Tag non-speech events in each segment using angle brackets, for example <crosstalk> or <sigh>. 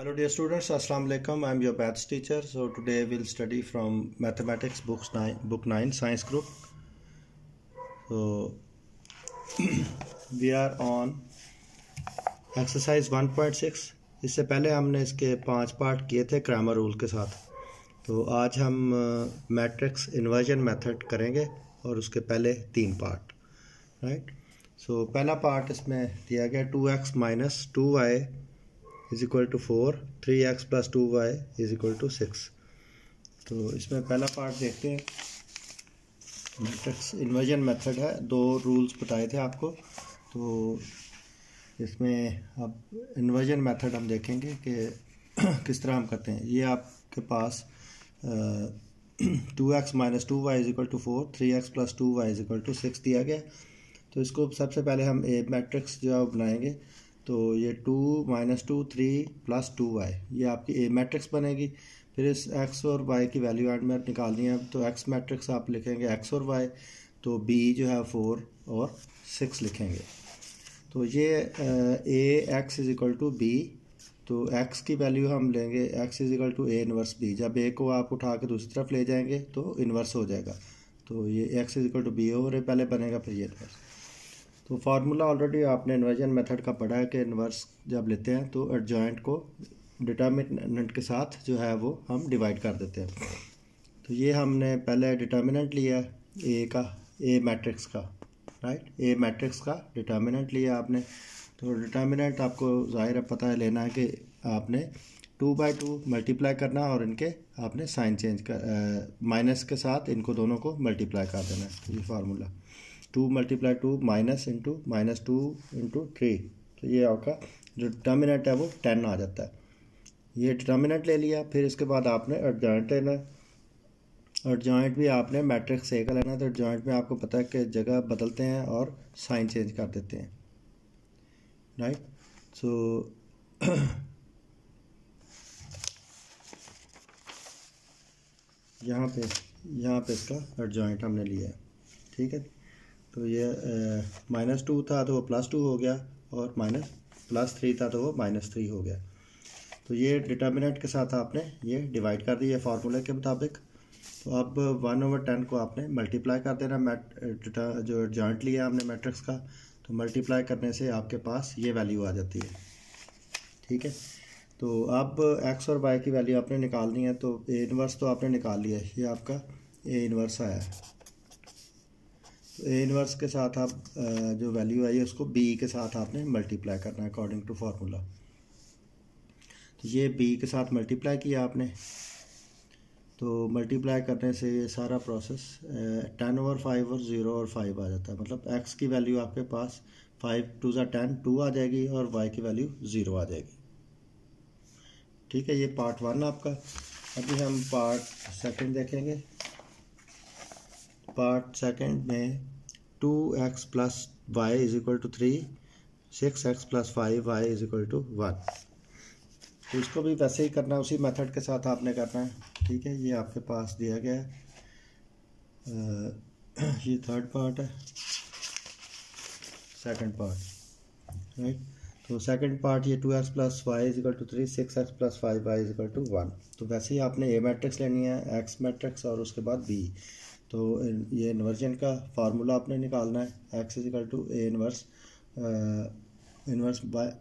Hello dear students अस्सलाम वालेकुम I am your maths teacher so today will study from mathematics books nine book nine science group so we are on exercise 1.6 इससे पहले हमने इसके पाँच part किए थे क्रामर रूल के साथ। तो आज हम मैट्रिक्स इन्वर्जन मेथड करेंगे और उसके पहले तीन part right right? So so, पहला पार्ट इसमें दिया गया two x minus two I is equal to four three x plus two y is equal to six तो इसमें पहला पार्ट देखते हैं। मैट्रिक्स इन्वर्जन मेथड है। दो रूल्स बताए थे आपको। तो इसमें अब इन्वर्जन मेथड हम देखेंगे कि <clears throat> किस तरह हम करते हैं। ये आपके पास two x minus two y is equal to four three x plus two y is equal to six दिया गया। तो इसको सबसे पहले हम ए मैट्रिक्स जो है बनाएँगे। तो ये two minus two three plus two y, ये आपकी ए मैट्रिक्स बनेगी। फिर इस एक्स और वाई की वैल्यू एड में निकालनी है। तो एक्स मैट्रिक्स आप लिखेंगे एक्स और वाई तो बी जो है फोर और सिक्स लिखेंगे। तो ये A x is equal to B तो एक्स की वैल्यू हम लेंगे x is equal to A inverse B जब ए को आप उठा के दूसरी तरफ़ ले जाएँगे तो इन्वर्स हो जाएगा। तो ये x is equal to B over पहले बनेगा फिर ये इन्वर्स तो फार्मूला ऑलरेडी आपने इन्वर्जन मेथड का पढ़ा है कि इन्वर्स जब लेते हैं तो एडजॉइंट को डिटर्मिनेंट के साथ जो है वो हम डिवाइड कर देते हैं। तो ये हमने पहले डिटर्मिनेंट लिया ए का ए मैट्रिक्स का राइट ए मैट्रिक्स का डिटर्मिनेंट लिया आपने। तो डिटर्मिनेंट आपको ज़ाहिर है पता है, लेना है कि आपने टू बाई टू मल्टीप्लाई करना और इनके आपने साइन चेंज कर माइनस के साथ इनको दोनों को मल्टीप्लाई कर देना है। ये formula two multiply two minus into minus two into three. तो ये आपका जो डिटर्मिनेंट है वो टेन आ जाता है। ये डिटर्मिनेंट ले लिया, फिर इसके बाद आपने एडजॉइंट लेना है। जॉइंट भी आपने मैट्रिक्स ए का लेना है तो एडजॉइंट में आपको पता है कि जगह बदलते हैं और साइन चेंज कर देते हैं। राइट सो <coughs> यहाँ पे यहाँ पे इसका एडजॉइंट हमने लिया है। ठीक है? तो ये माइनस टू था तो वो प्लस टू हो गया और माइनस, प्लस थ्री था तो वो माइनस थ्री हो गया। तो ये डिटर्मिनेंट के साथ आपने ये डिवाइड कर दिया फार्मूले के मुताबिक। तो अब वन ओवर टेन को आपने मल्टीप्लाई कर देना मैट जो जॉइंट लिया हमने मैट्रिक्स का तो मल्टीप्लाई करने से आपके पास ये वैल्यू आ जाती है। ठीक है? तो अब एक्स और वाई की वैल्यू आपने निकालनी है तो ए इनवर्स तो आपने निकाल लिया, ये आपका ए इनवर्स आया। इनवर्स के साथ आप जो वैल्यू आई है, उसको बी के साथ आपने मल्टीप्लाई करना है अकॉर्डिंग टू फार्मूला तो ये बी के साथ मल्टीप्लाई किया आपने। तो मल्टीप्लाई करने से ये सारा प्रोसेस टेन ओवर फाइव और ज़ीरो और फाइव आ जाता है। मतलब एक्स की वैल्यू आपके पास फाइव टू ज़ा टेन टू आ जाएगी और वाई की वैल्यू ज़ीरो आ जाएगी। ठीक है, ये पार्ट वन आपका। अभी हम पार्ट सेकंड देखेंगे। पार्ट सेकंड में two x plus y is equal to three six x plus five y is equal to one तो इसको भी वैसे ही करना है उसी मेथड के साथ आपने करना है। ठीक है, ये आपके पास दिया गया है। ये थर्ड पार्ट है। सेकंड पार्ट राइट तो सेकंड पार्ट ये two x plus y is equal to three six x plus five y is equal to one तो वैसे ही आपने ए मैट्रिक्स लेनी है एक्स मैट्रिक्स और उसके बाद बी तो ये इन्वर्जन का फार्मूला आपने निकालना है x is equal to A inverse inverse by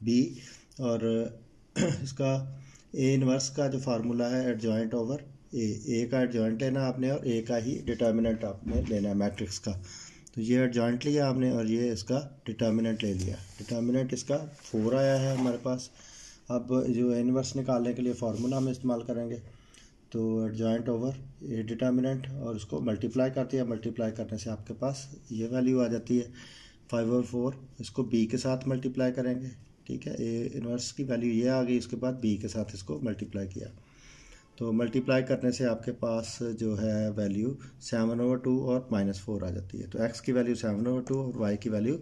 B और, <clears throat> इसका ए इनवर्स का जो फार्मूला है एडजॉइंट ओवर ए ए का एडजॉइंट लेना आपने और ए का ही डिटर्मिनेंट आपने लेना है मैट्रिक्स का। तो ये एडजॉइंट लिया आपने और ये इसका डिटर्मिनेंट ले लिया। डिटर्मिनेंट इसका फोर आया है हमारे पास। अब जो इनवर्स निकालने के लिए फार्मूला हम इस्तेमाल करेंगे तो एडजॉइंट ओवर ए डिटर्मिनेंट और उसको मल्टीप्लाई करती है। मल्टीप्लाई करने से आपके पास ये वैल्यू आ जाती है। फाइव और फोर इसको बी के साथ मल्टीप्लाई करेंगे। ठीक है? ए इनवर्स की वैल्यू ये आ गई, उसके बाद बी के साथ इसको मल्टीप्लाई किया। तो मल्टीप्लाई करने से आपके पास जो है वैल्यू सेवन ओवर टू और माइनस फोर आ जाती है। तो एक्स की वैल्यू सेवन ओवर टू और वाई की वैल्यू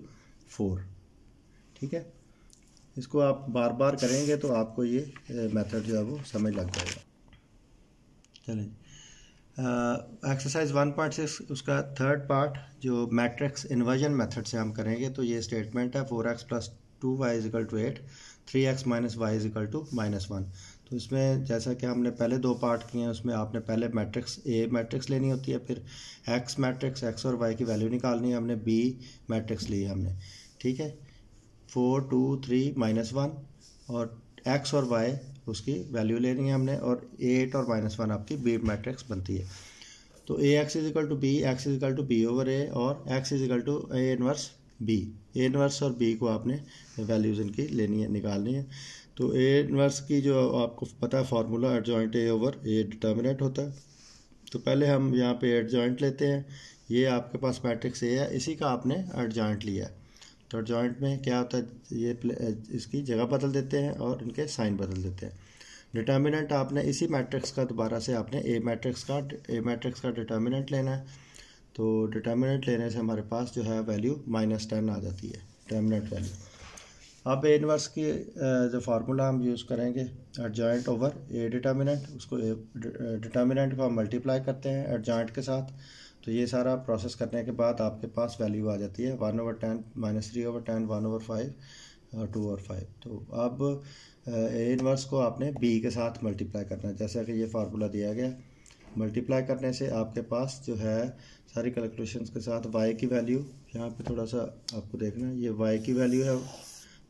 फोर ठीक है? इसको आप बार बार करेंगे तो आपको ये मेथड जो है वो समझ लग जाएगा। चलें। एक्सरसाइज वन पॉइंट सिक्स उसका थर्ड पार्ट जो मैट्रिक्स इन्वर्जन मेथड से हम करेंगे तो ये स्टेटमेंट है four x plus two y is equal to eight three x minus y is equal to minus one तो इसमें जैसा कि हमने पहले दो पार्ट किए हैं, उसमें आपने पहले मैट्रिक्स ए मैट्रिक्स लेनी होती है, फिर एक्स मैट्रिक्स एक्स और वाई की वैल्यू निकालनी है, हमने बी मैट्रिक्स ली हमने। ठीक है? Four two three minus one और एक्स और वाई उसकी वैल्यू लेनी है हमने और एट और माइनस वन आपकी बी मैट्रिक्स बनती है। तो A x is equal to B x is equal to B over A और x is equal to A inverse B A inverse और बी को आपने वैल्यूज़ इनकी लेनी है, निकालनी है। तो ए इनवर्स की जो आपको पता है formula adjoint A over A determinant होता है। तो पहले हम यहाँ पे एड जॉइंट लेते हैं। ये आपके पास मैट्रिक्स ए है, इसी का आपने एड जॉइंट लिया है। तो जॉइंट में क्या होता है, ये इसकी जगह बदल देते हैं और इनके साइन बदल देते हैं। डिटर्मिनेंट आपने इसी मैट्रिक्स का दोबारा से आपने ए मैट्रिक्स का ए मैट्रिक्स का डिटर्मिनेंट लेना है। तो डिटर्मिनेंट लेने से हमारे पास जो है वैल्यू माइनस टेन आ जाती है डिटर्मिनेंट वैल्यू अब ए इनवर्स की जो फार्मूला हम यूज़ करेंगे एडजॉइंट ओवर ए डिटर्मिनेंट उसको डिटर्मिनेंट को हम मल्टीप्लाई करते हैं एडजॉइंट के साथ। तो ये सारा प्रोसेस करने के बाद आपके पास वैल्यू आ जाती है one over ten minus three over ten one over five two over five तो अब ए इनवर्स को आपने बी के साथ मल्टीप्लाई करना है। जैसा कि ये फार्मूला दिया गया। मल्टीप्लाई करने से आपके पास जो है सारी कैलकुलेशन के साथ वाई की वैल्यू यहाँ पे थोड़ा सा आपको देखना है, ये वाई की वैल्यू है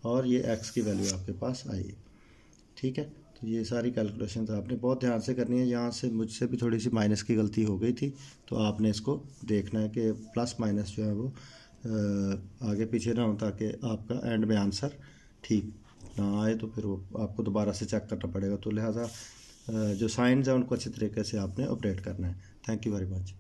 और ये एक्स की वैल्यू आपके पास आई ठीक है? तो ये सारी कैलकुलेशन आपने बहुत ध्यान से करनी है। यहाँ से मुझसे भी थोड़ी सी माइनस की गलती हो गई थी तो आपने इसको देखना है कि प्लस माइनस जो है वो आगे पीछे ना हो ताकि आपका एंड में आंसर ठीक ना आए तो फिर वो आपको दोबारा से चेक करना पड़ेगा। तो लिहाजा जो साइंस है उनको अच्छे तरीके से आपने ऑपरेट करना है। Thank you very much